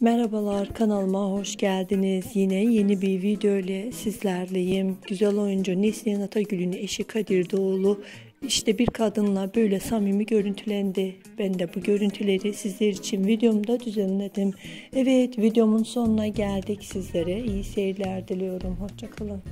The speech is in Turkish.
Merhabalar kanalıma hoş geldiniz. Yine yeni bir video ile sizlerleyim. Güzel oyuncu Neslihan Atagül'ün eşi Kadir Doğulu işte bir kadınla böyle samimi görüntülendi. Ben de bu görüntüleri sizler için videomda düzenledim. Evet videomun sonuna geldik. Sizlere iyi seyirler diliyorum. Hoşçakalın.